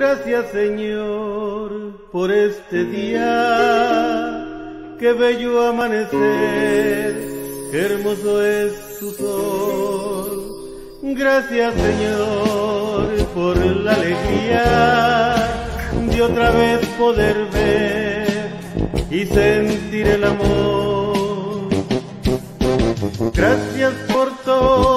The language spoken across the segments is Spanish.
Gracias Señor por este día, qué bello amanecer, hermoso es tu sol. Gracias Señor por la alegría de otra vez poder ver y sentir el amor. Gracias por todas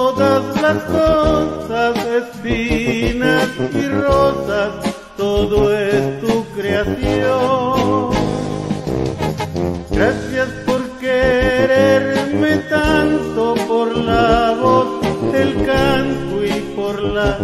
cosas, espinas y rosas, todo es tu creación. Gracias por quererme tanto, por la voz, el canto y por la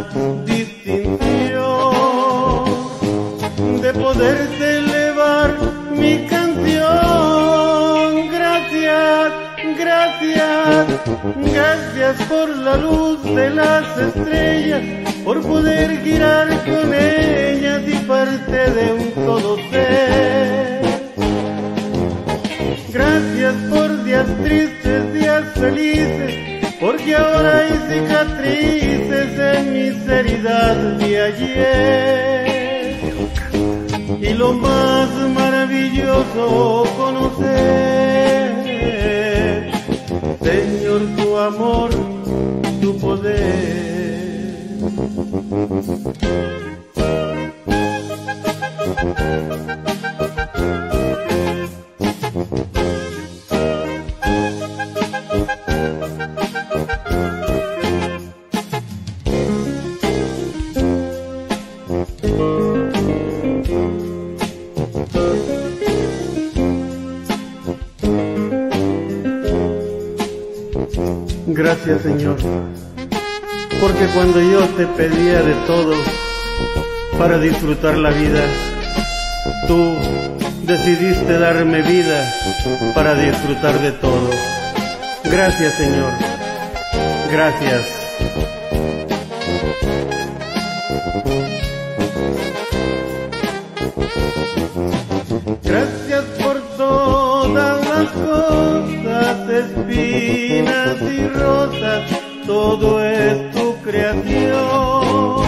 gracias, por la luz de las estrellas, por poder girar con ellas y parte de un todo ser. Gracias por días tristes, días felices, porque ahora hay cicatrices en mis heridas de ayer. Y lo más maravilloso conocer, Señor, tu amor, tu poder. Gracias Señor, porque cuando yo te pedía de todo para disfrutar la vida, tú decidiste darme vida para disfrutar de todo. Gracias Señor, gracias. Gracias por todas las cosas, espinas y rosas, todo es tu creación.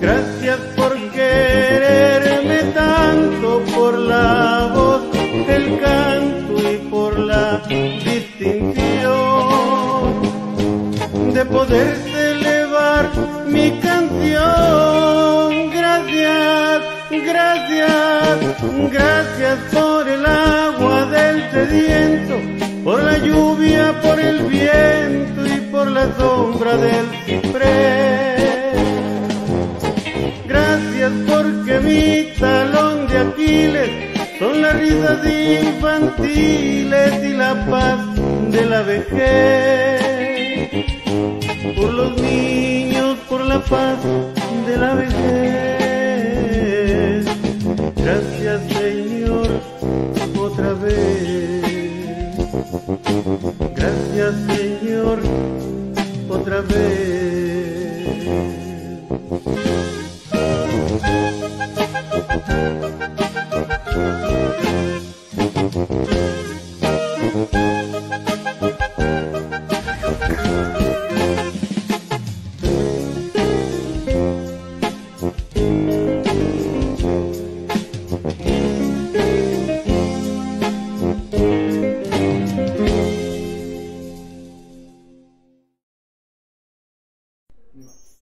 Gracias por quererme tanto, por la voz, el canto y por la distinción de poderte elevar mi canción. Gracias, gracias, gracias por del ciprés. Gracias porque mi talón de Aquiles son las risas infantiles y la paz de la vejez. Por los niños, por la paz de la vejez. Gracias Señor otra vez. Gracias Señor otra vez.